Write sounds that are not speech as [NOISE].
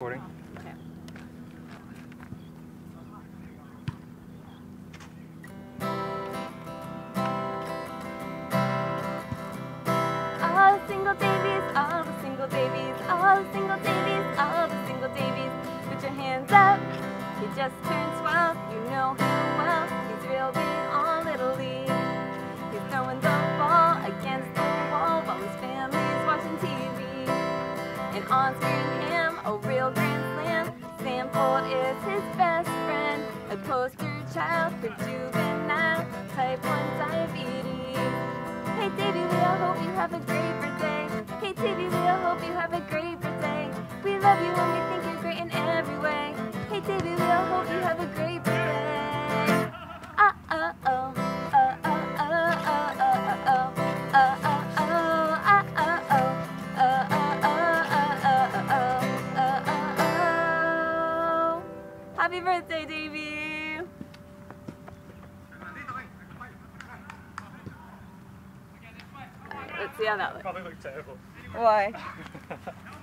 Recording. Single all the single all the single all the single. Put your hands up. He just turned 12. You know him well. He's real big on Little League. He's throwing the ball against the wall while his family's watching TV. And on screen a real grand slam. Sam Ford is his best friend. A poster child for juvenile type 1 diabetes. Hey Davey, we all hope you have a great birthday. Hey Davey, we all hope you have a great birthday. We love you and we Happy birthday, Davey. Let's see how that looks. Probably look terrible. Why? [LAUGHS]